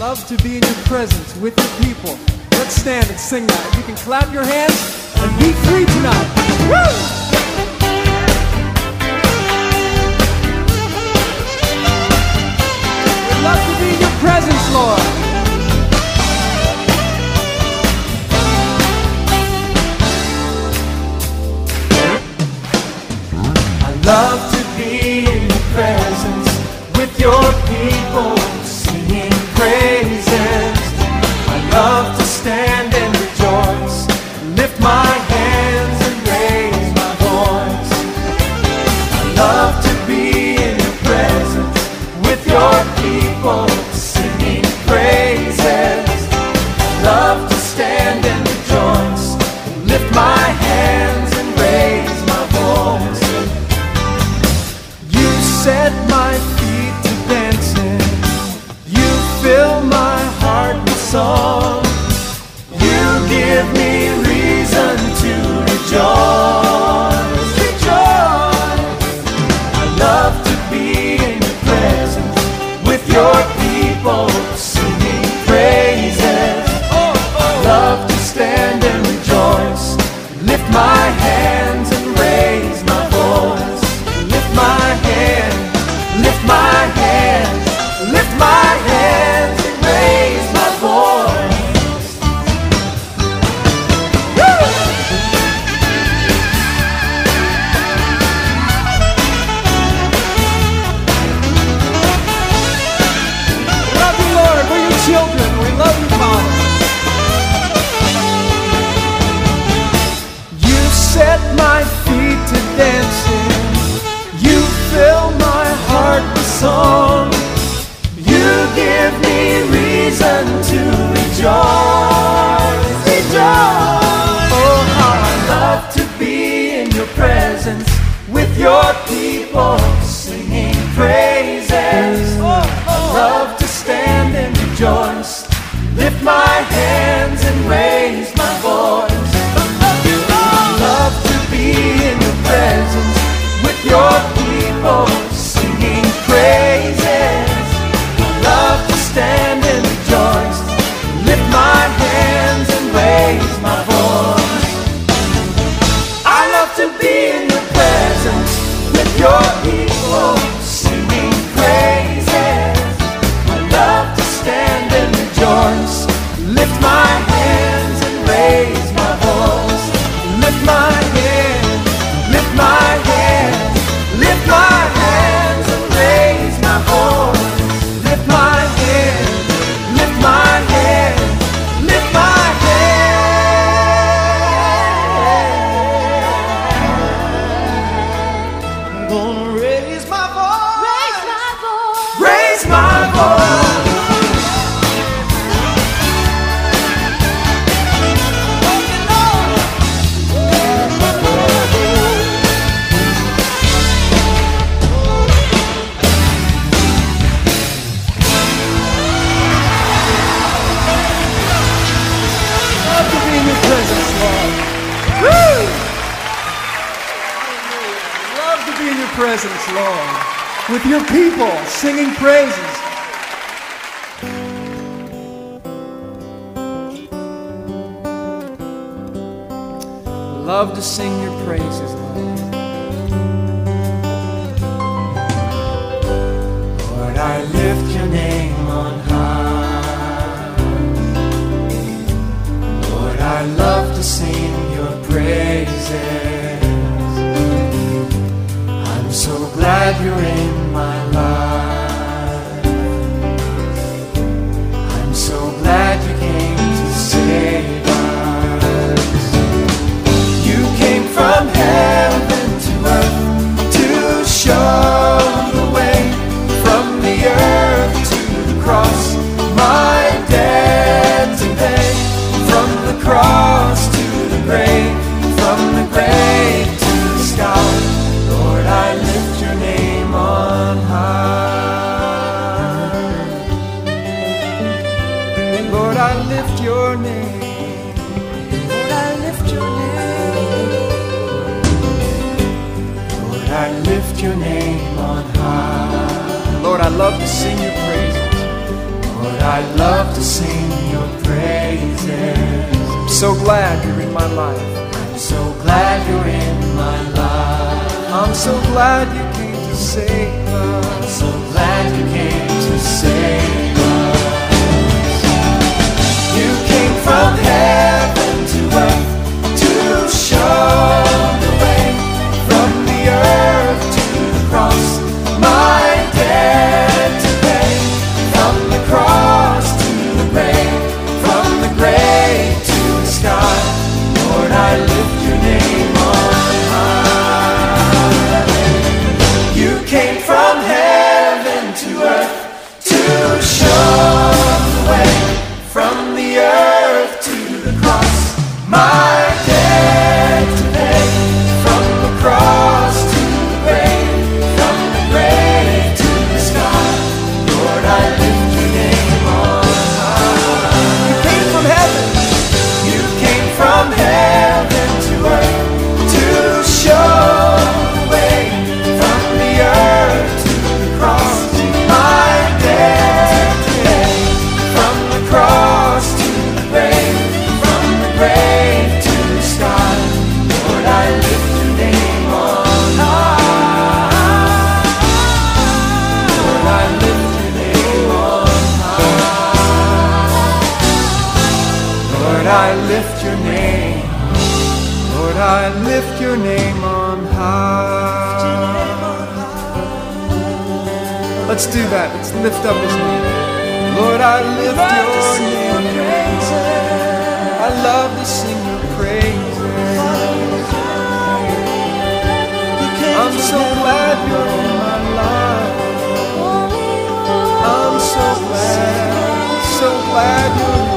love to be in your presence with your people. Let's stand and sing that. You can clap your hands and be free tonight. Woo! love to be in your presence, Lord. soul. You give me reason to rejoice, rejoice. Oh, how I love to be in your presence with your people. be in your presence, Lord, with your people singing praises. Love to sing your praises, Lord. I lift your name. Lord, I lift your name. Lord, I lift your name on high. Lord, I love to sing your praises. Lord, I love to sing your praises. I'm so glad you're in my life. I'm so glad you're in my life. I'm so glad you came to save us. I'm so glad you came to save us. From heaven I lift your name. Lord, I lift your name on high. Let's do that. Let's lift up his name. Lord, I lift your name. I love to sing your praises. I'm so glad you're in my life. I'm so glad, so glad you're